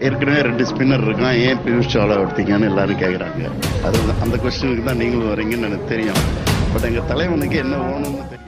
ஏற்கனவே ரெண்டு ஸ்பின்னர் இருக்கான் ஏன் பியூஷ் சாவ்லா எடுத்தீங்கன்னு எல்லாரும் கேட்குறாங்க அது அந்த கொஸ்டினுக்கு தான் நீங்களும் வரீங்கன்னு எனக்கு தெரியும். பட் எங்கள் தலைவனுக்கு என்ன வேணும்னு தெரியும்